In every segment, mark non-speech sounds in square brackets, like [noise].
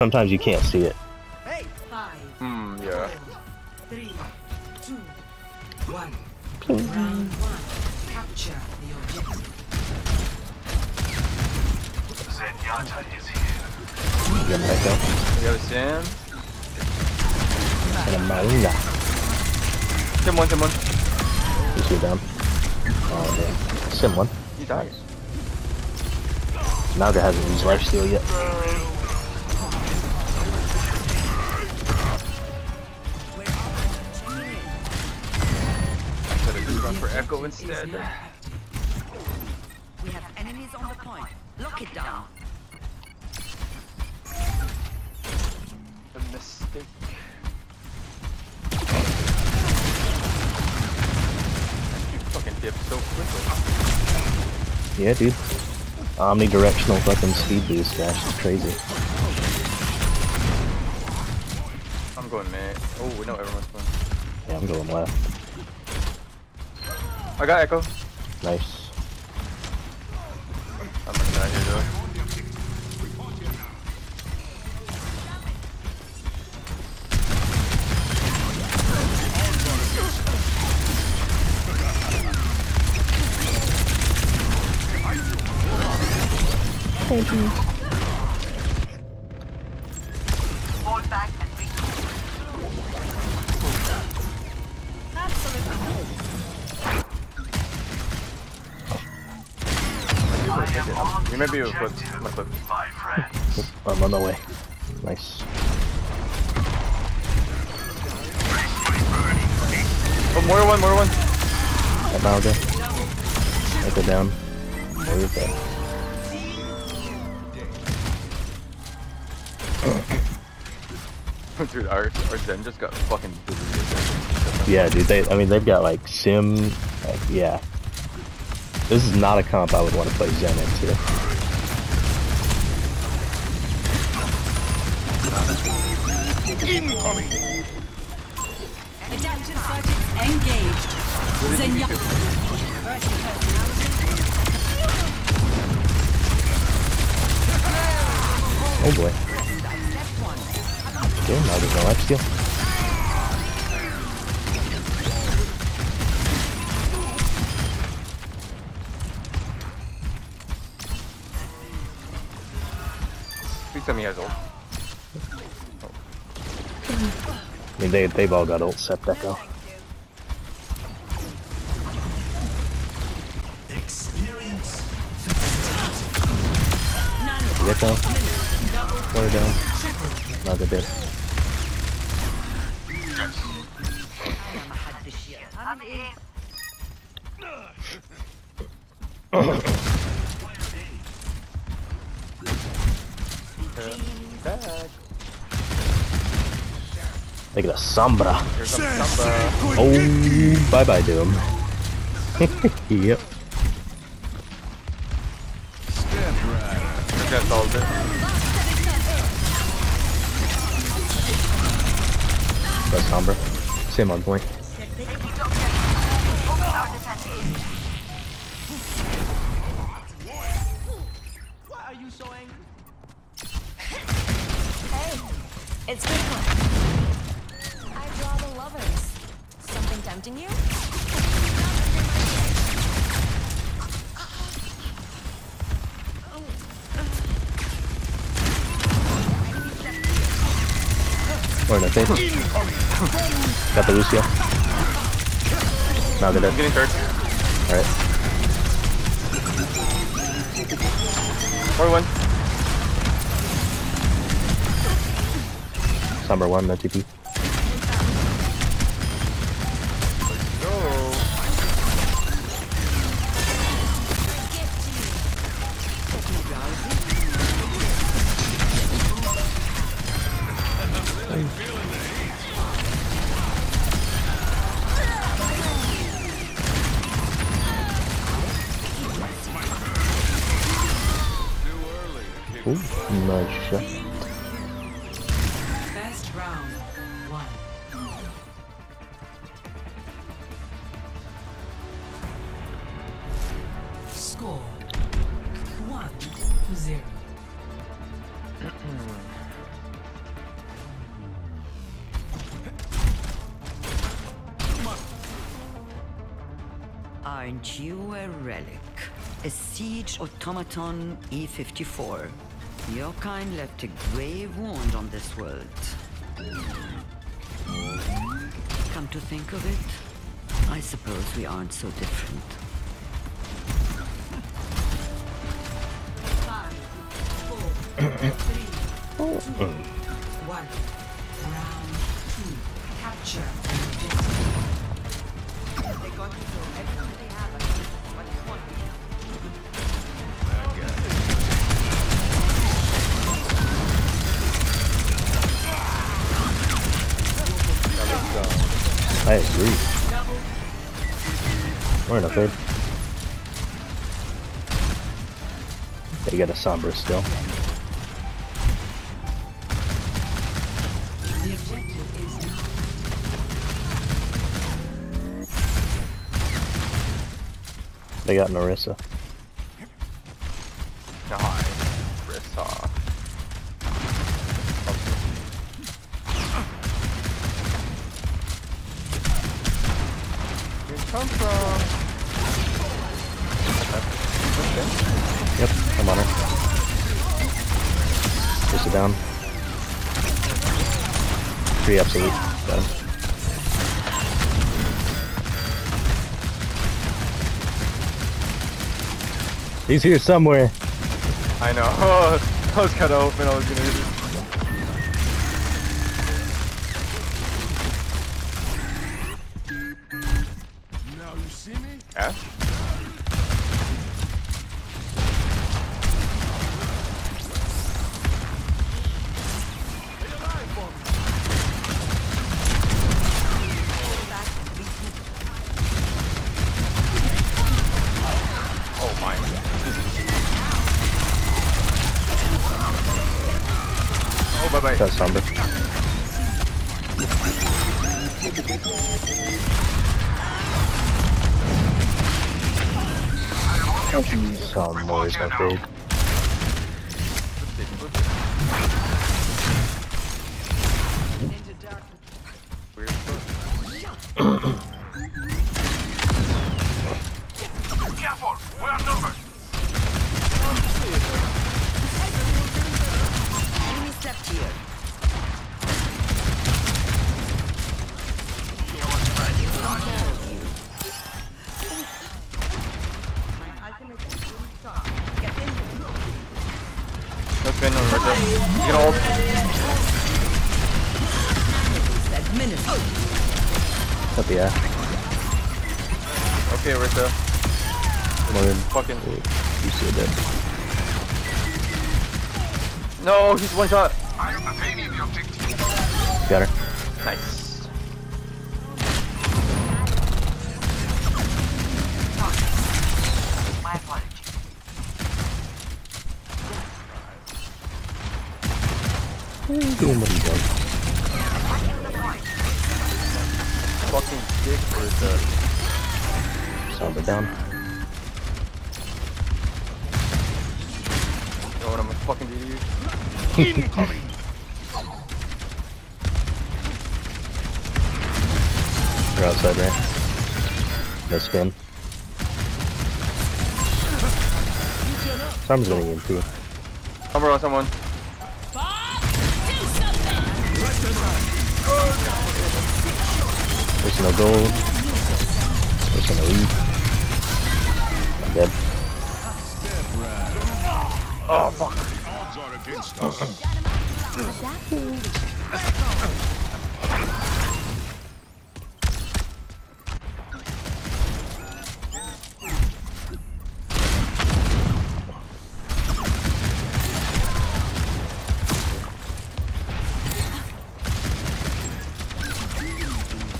Sometimes you can't see it. Five, Hmm, yeah. three, two, one. Round one. Capture the objective. You got Echo We got a Sam. and a Marina. Sim one, Sim one. You see them? Oh, damn. Sim one. He dies. Mauga hasn't used life lifesteal yet. Should have just gone for Echo instead. We have enemies on the point. Lock it down. A mistake. You fucking dip so quickly. Yeah, dude. Omnidirectional fucking speed boost dash it's crazy. I'm going man. Oh, we know everyone's going. Yeah, I'm going left. I got Echo. Nice. I'm gonna die here though. Fall You may be able to put my clip. I'm on the way. Nice. Oh, more one, more one. Got Mauga. Echo down. Where is that? Dude, our, our Zen just got fucking deleted. Yeah, dude. They, I mean, they've got like sim. Like, yeah. This is not a comp I would want to play Zen into. Adaptive circuits engaged. Zenya. Oh boy. Okay, now there's no lifesteal. Mean, they, they've all got ult except Echo. The Echo. Water down. Mauga dead. Back. Look at the Sombra. Here comes Sombra. Oh, bye bye, Doom. [laughs] yep. That's all of it. That's Sombra. Same on point. [laughs] It's Bitcoin. Something tempting you? Or nothing. Got the Lucio. Now they're I'm getting third. Alright. More one. Sombra 1, no TP. Aren't you a relic? A siege automaton E54. Your kind left a grave wound on this world. Come to think of it, I suppose we aren't so different. Five, four, three, two, one. Round two. Capture. They got everything I agree. We're in a third. They got a Sombra still. They got Narissa. Nice. Rissa. Here from. Yep, I'm on her. Push down. Three absolute. He's here somewhere. I know. [laughs] I was of hoping I was gonna hit it. Now you see me? Bye bye. Got Sombra. Some I fade. More than Fucking. Oh, you see it. No, he's one shot. I am obtaining the objective. Got her. Nice. Doing what he does. Fucking dick, Rissa. Sombra down. You know what I'm gonna fucking do to you? Incoming! You're outside, right? No spin. Sombra's getting in too. Cover on someone. There's no gold. There's no lead. I'm dead. Oh, fuck. Us.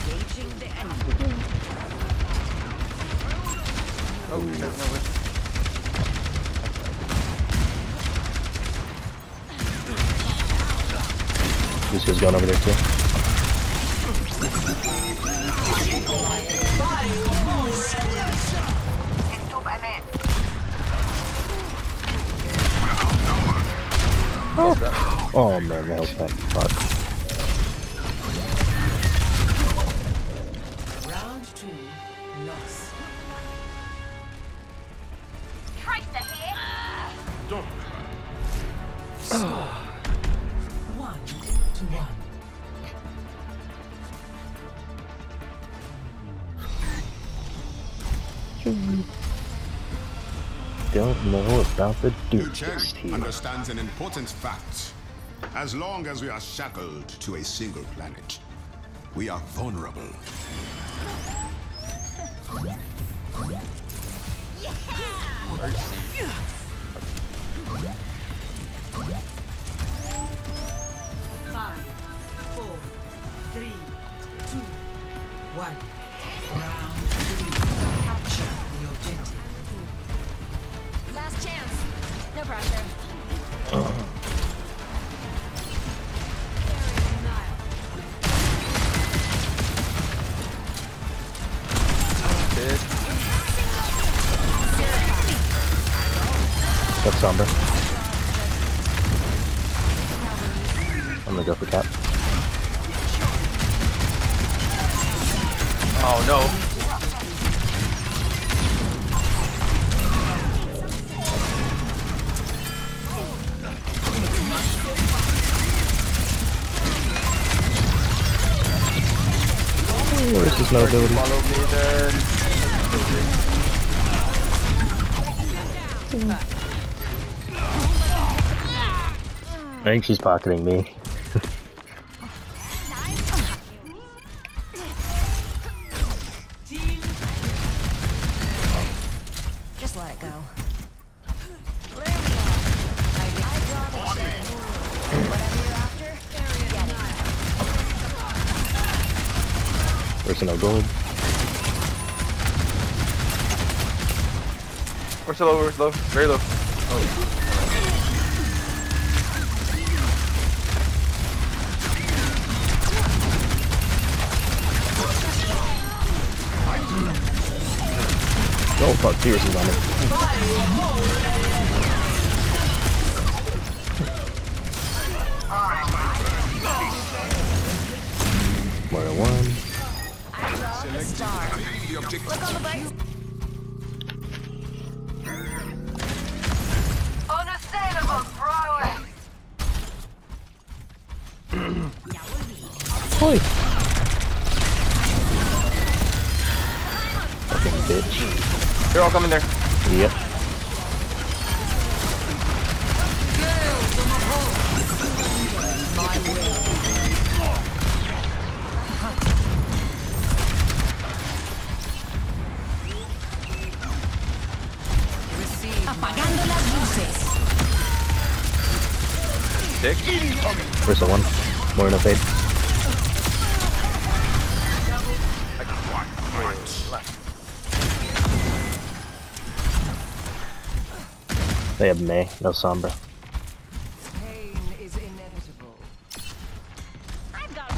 Engaging the. Oh, there's no way. Lucia's going over there too. Oh, oh man, that was bad. Fuck. About the Liu Duke here. understands an important fact. As long as we are shackled to a single planet, we are vulnerable. Five, four, three, two, one. Sombra. I'm gonna go for cap. Oh no. Oh, Where's his no ability? Follow me then. I think she's pocketing me. Just let it go. There we are. I, I draw the shit. Whatever you're after, get it. Where's the gold? We're so low, we're low, very low. Oh fuck, Fierce is on it. More than one. I draw the star. Obtain the objective. Look on the all coming there. Yep. Apagando las luces. Dick. Where's the one? More than a fade. They have Mei, no Sombra. Pain is inevitable. I've got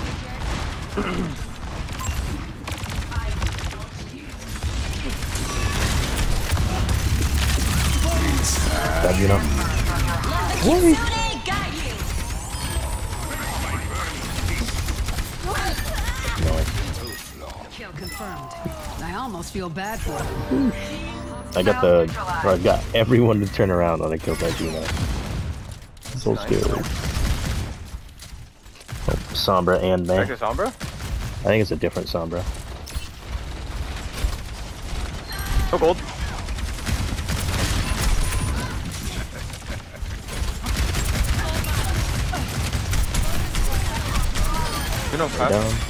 a you know. Kill confirmed. I almost feel bad for him. I got the, or I got everyone to turn around when I killed that Gino. So scary. Oh, Sombra and Mei. Sombra? I think it's a different Sombra. Oh, gold. You know, down.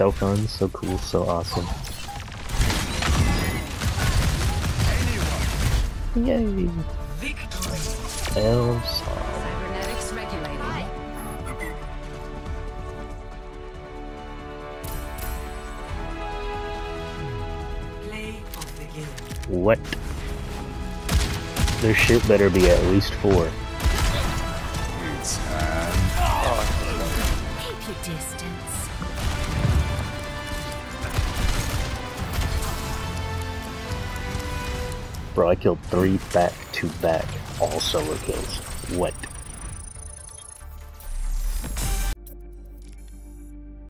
So fun, so cool, so awesome. Yay! Elves. Cybernetics regulated. Play of the game. What? Their shit better be at least four. Keep your distance. Bro, I killed three back to back, all solo kills. What?